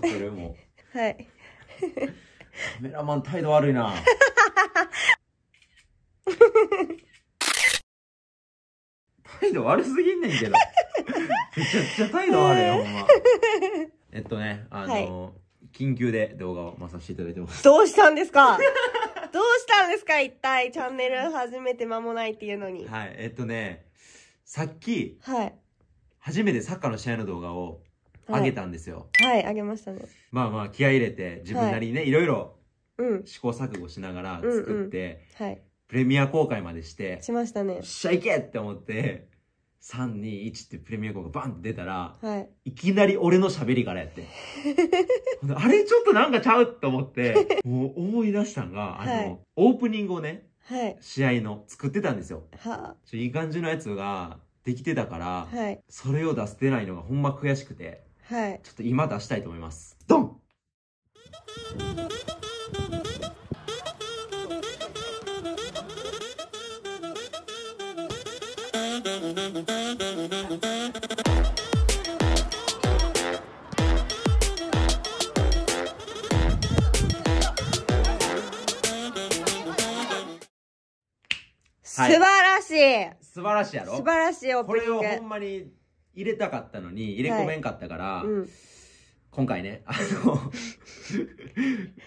撮ってるもう。はい。カメラマン態度悪いな。態度悪すぎんねんけど。めちゃくちゃ態度悪いよ、ほんま。えっとね、あの、緊急で動画を回させていただいてます。どうしたんですか？どうしたんですか？一体、チャンネル始めて間もないっていうのに。はい、えっとね、さっき、はい。初めてサッカーの試合の動画を上げたんですよ。はい、あげましたね。まあまあ気合い入れて、自分なりにね、いろいろうん。試行錯誤しながら作って、はい。プレミア公開までして、しましたねよっ。しゃいけって思って、3、2、1ってプレミア公開バンって出たら、はい。いきなり俺の喋りからやって。ほんであれちょっとなんかちゃうって思って、もう思い出したんが、あの、はいオープニングをね、はい。試合の作ってたんですよ。はちょいい感じのやつができてたから、はい。それを出せてないのがほんま悔しくて、はい。ちょっと今出したいと思います。ドン素晴らしい素晴らしいやろ？素晴らしいオーこプニング。れをほんまに入れたかったのに入れ込めんかったから、うん。今回ね、あの、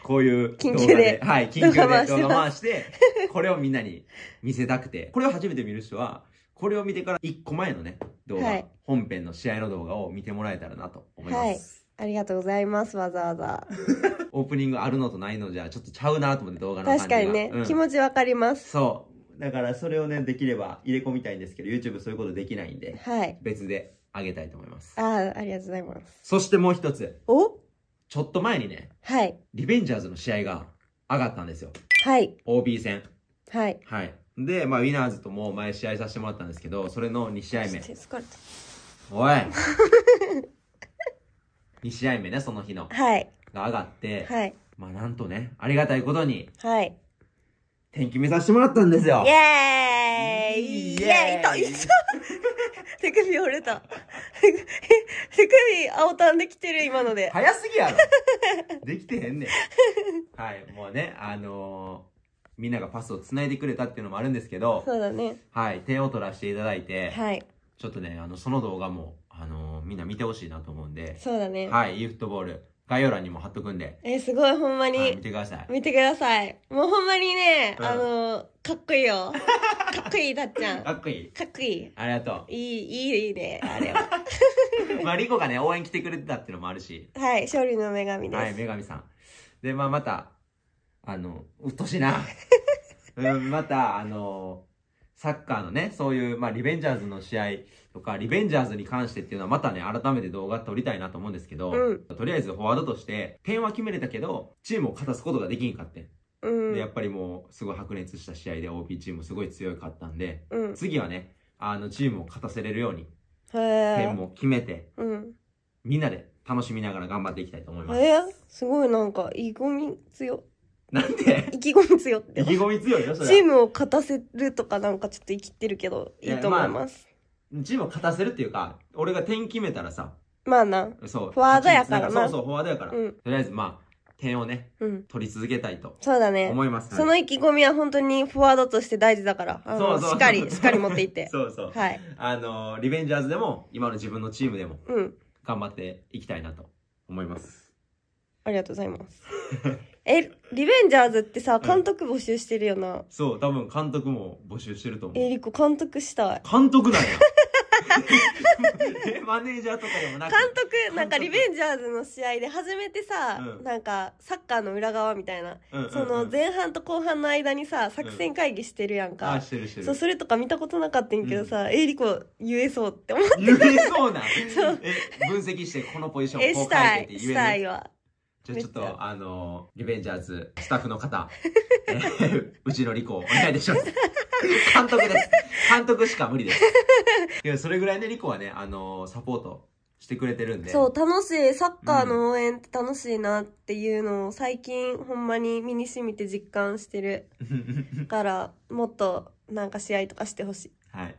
こういう動画緊急ではい、緊急で動画回してます動画回して、これをみんなに見せたくて、これを初めて見る人は、これを見てから1個前のね、動画、はい本編の試合の動画を見てもらえたらなと思います。ありがとうございます、わざわざ。オープニングあるのとないのじゃちょっとちゃうなと思って動画の感じが。確かにね、うん気持ちわかります。そう。だからそれをね、できれば入れ込みたいんですけど、YouTube そういうことできないんで、はい。別であげたいと思います。ああ、ありがとうございます。そしてもう一つ、お？ちょっと前にね、はい。リベンジャーズの試合が上がったんですよ。はい。OB 戦。はい。はい。で、まあ、ウィナーズとも前試合させてもらったんですけど、それの2試合目。疲れおい !2 試合目ね、その日の。た。はい。が上がって、はい。まあ、なんとね、ありがたいことに、はい。天気見させてもらったんですよイエーイイエーイ痛い痛い手首折れた。手首、青たんできてる今ので。早すぎやろできてへんねん。はい、もうね、あのーみんながパスを繋いでくれたっていうのもあるんですけど、そうだね。はい、点を取らせていただいて、はい。ちょっとね、あの、その動画も、あのーみんな見てほしいなと思うんで、そうだね。はい、e フットボール、概要欄にも貼っとくんで、えーすごいほんまに、はい、見てください。見てください。もうほんまにね、うんあのかっこいいよ。かっこいい、たっちゃん。かかっこいい。っこいい。ありがといい、いい、いいね、あれは。う。まあ、リコがね、応援来てくれてたっていうのもあるし、はい、勝利の女神です。はい、女神さん。で、まあ、また、あの、うっとしいな。うん、また、あの、サッカーのね、そういう、まあ、リベンジャーズの試合とか、リベンジャーズに関してっていうのはまたね、改めて動画撮りたいなと思うんですけど、うんとりあえずフォワードとして、点は決めれたけど、チームを勝たすことができんかってん。うん。で、やっぱりもう、すごい白熱した試合で OP チームすごい強かったんで、うん。次はね、あの、チームを勝たせれるように。点も決めて、うん。みんなで楽しみながら頑張っていきたいと思います。えー、すごいなんか、意気込み強。なんで？意気込み強って意。気込み強いよ、それはチームを勝たせるとかなんかちょっと生きってるけど、いいと思います。チームを勝たせるっていうか、俺が点決めたらさ、まあな。そう。フォワードやからなそうそう、フォワードやから。うん。とりあえず、まあ、点をね、うん。取り続けたいとそうだね。思います。その意気込みは本当にフォワードとして大事だから、そうそうしっかり、しっかり持っていって。そうそう。はい。あの、リベンジャーズでも、今の自分のチームでも、うん。頑張っていきたいなと思います。ありがとうございます。え、リベンジャーズってさ、監督募集してるよな。そう、多分監督も募集してると思う。え、リコ監督したい。監督なんや。えマネージャーとかでもなく監督、なんかリベンジャーズの試合で初めてさ、うんなんかサッカーの裏側みたいな、うんうんうんその前半と後半の間にさ、作戦会議してるやんか。あ、してるしてる。そう、それとか見たことなかったんけどさ、え、リコ言えそうって思って。言えそうなん そうえ、分析してこのポジショえ、ンこうしたい変えてって、言したいわ。じゃあちょっめっあのリベンジャーズスタッフの方、えーうちのリコお願いいたします。監督です。監督しか無理です。いや、それぐらいね、リコはね、あのサポートしてくれてるんで。そう、楽しい。サッカーの応援って楽しいなっていうのを最近ほんまに身に染みて実感してるから、もっとなんか試合とかしてほしい。はい。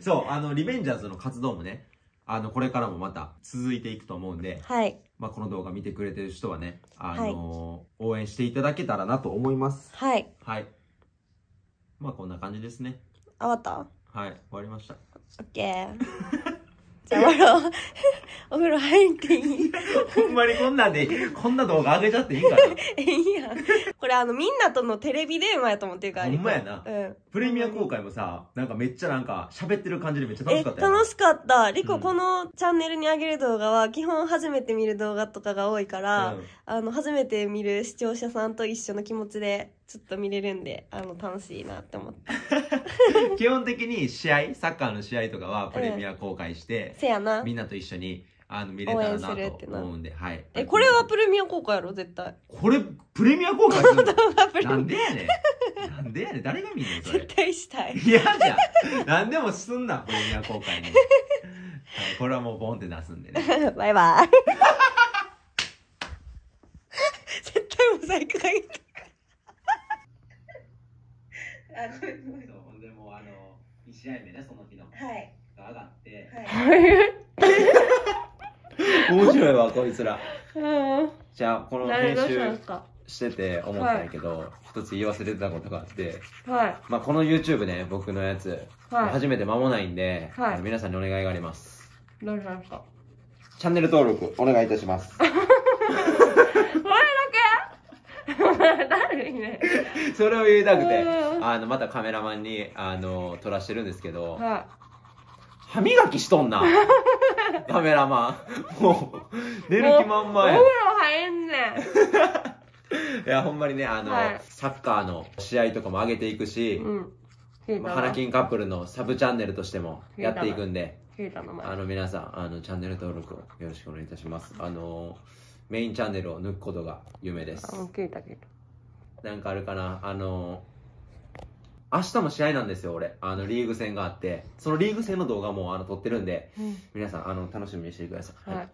そう、あの、リベンジャーズの活動もね、あの、これからもまた続いていくと思うんで、はい。まあ、この動画見てくれてる人はね、あのー応援していただけたらなと思います。はいはい。まあ、こんな感じですね。あわった？はい、終わりました。オッケーじゃあお風呂 お風呂入っていい？ほんまにこんなんで、こんな動画上げちゃっていいかな？え いいやん。これあのみんなとのテレビ電話やと思ってるからほんまやな。うん。プレミア公開もさ、なんかめっちゃなんか喋ってる感じでめっちゃ楽えしかった。楽しかった。リコ、うんこのチャンネルに上げる動画は基本初めて見る動画とかが多いから、うん。あの初めて見る視聴者さんと一緒の気持ちでちょっと見れるんであの楽しいなって思って 基本的に試合、サッカーの試合とかはプレミア公開して、せやなみんなと一緒にあの見れたらなと思うんで、はい。えこれはプレミア公開やろ絶対これ、プレミア公開する なんでやねん。なんでやねん。誰が見んねん、それ絶。対したい嫌じゃん。なんでもすんな、プレミア公開に。はい、これはもうボンって出すんでね。バイバイ 絶対モザイクかけてそうほんでもうあの、1試合目ね、その日の。はい。が上がって。はい。面白いわ、こいつら。うん。じゃあ、この編誰どうしたん集ですか？してて思ったんやけど、一つ言い忘れてたことがあって、はい。まあ、この YouTube ね、僕のやつ、はい。初めて間もないんで、はい。あの皆さんにお願いがあります。どうしたんですか？チャンネル登録お願いいたします。これだけ誰 ね。それを言いたくてう、ん。あの、またカメラマンに、あの、撮らしてるんですけど、は歯磨きしとんな。カメラマン。もう、寝る気満々や。お風。呂入んねん。いや、ほんまにね、あの、はい。サッカーの試合とかも上げていくし、うん。まあ、花金カップルのサブチャンネルとしてもやっていくんで、あの、皆さん、あの、チャンネル登録をよろしくお願いいたします。あの、メインチャンネルを抜くことが夢です。あ。聞いた聞いたなんかあるかな、あの、明日も試合なんですよ、俺。あの、リーグ戦があって、そのリーグ戦の動画も、あの、撮ってるんで、皆さん、あの、楽しみにしてください。はい。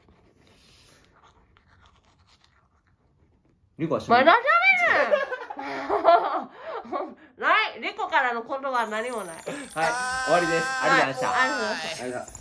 リコはしまだ喋る。ない。リコからの言葉は何もない。はい、終わりです。ありがとうございました。はい。ありがとうございました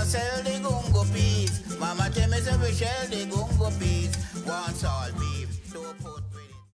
no sell the gungo peas. Mama tell me say we shell the gungo peas. Once all